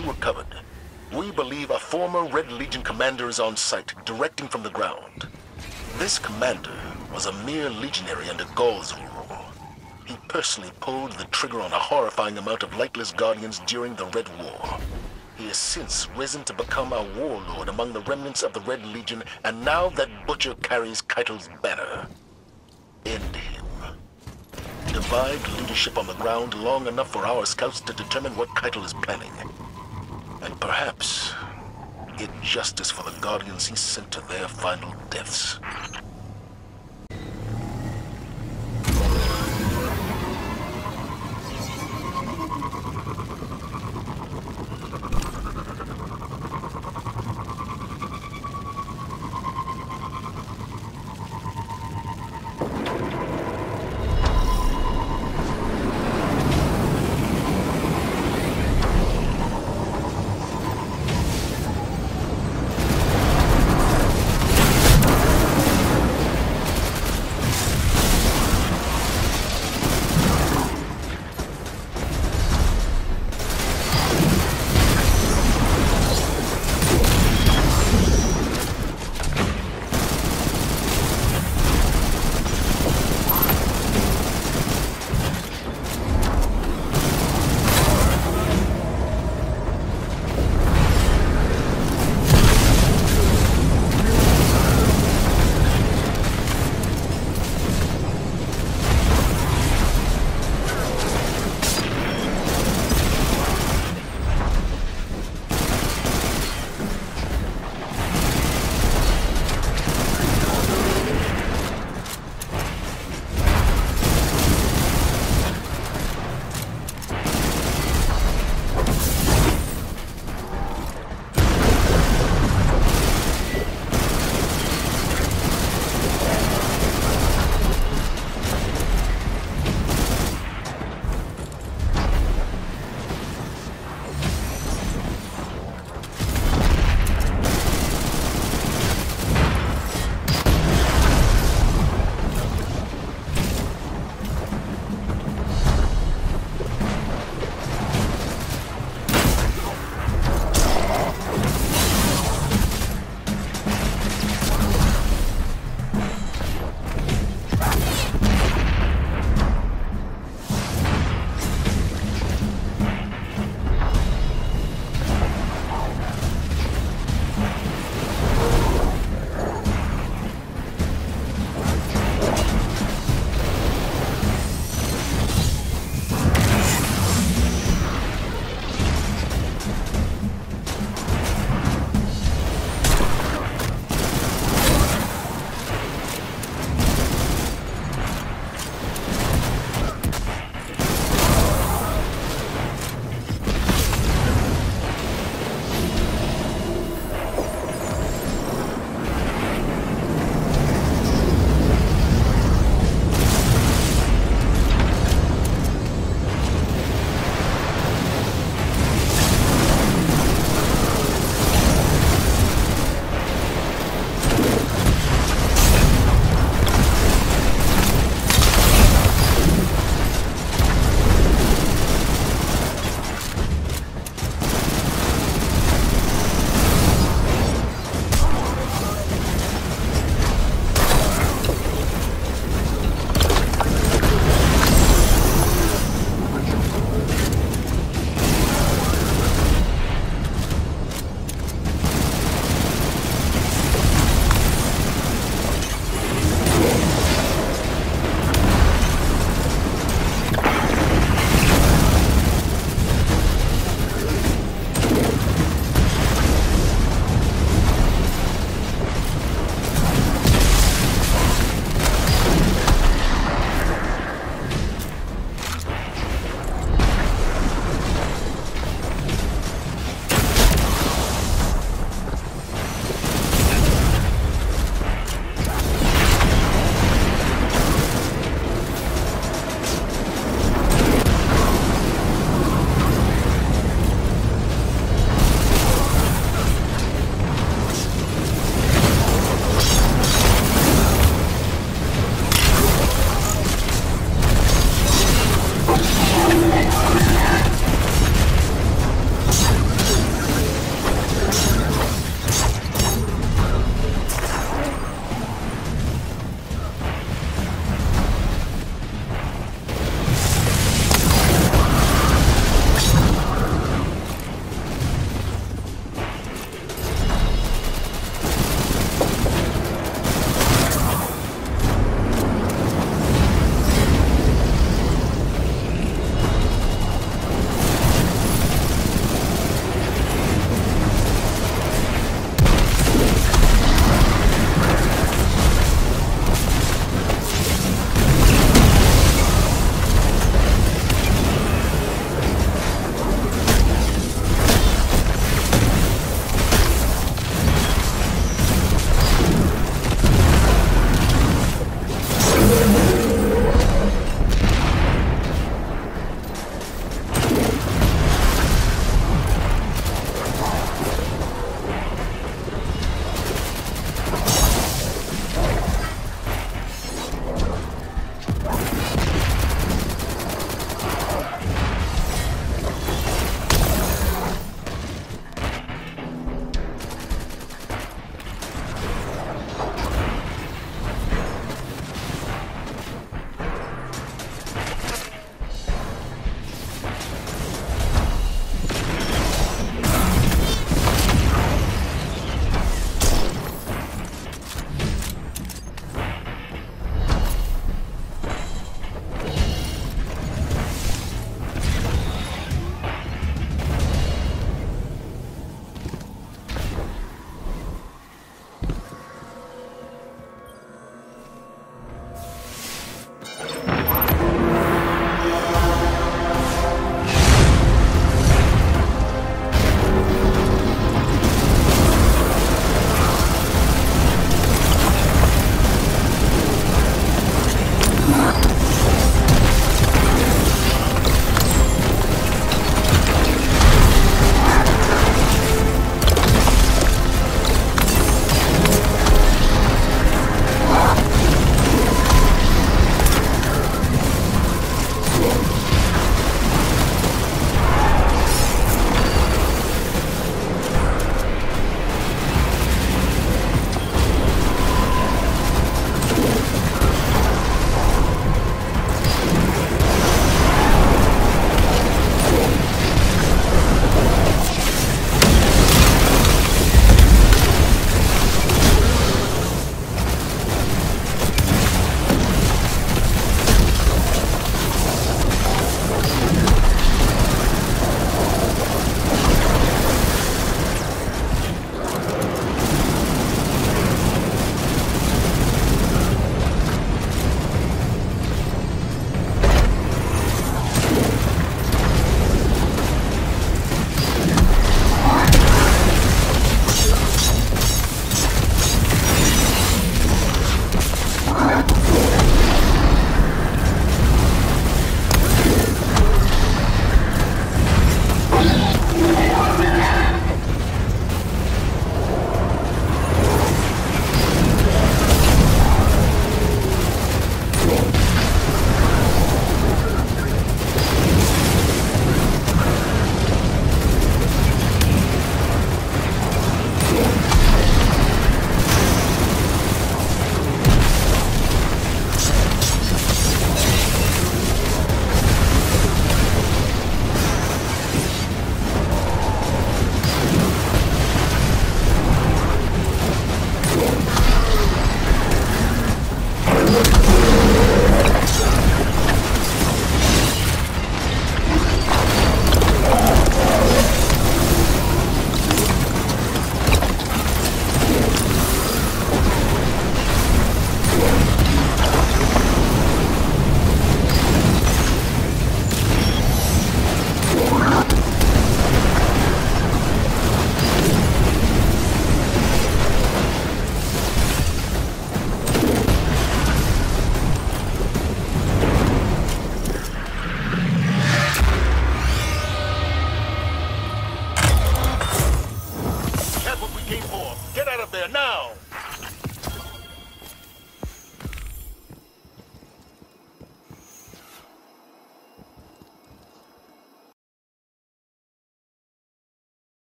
you recovered, we believe a former Red Legion commander is on site, directing from the ground. This commander was a mere legionary under Ghaul's rule. He personally pulled the trigger on a horrifying amount of lightless guardians during the Red War. He has since risen to become a warlord among the remnants of the Red Legion, and now that Butcher carries Caiatl's banner. End him. Divide leadership on the ground long enough for our scouts to determine what Keitel is planning. And perhaps get justice for the Guardians he sent to their final deaths.